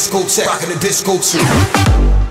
disco discotheque, rocking the disco too.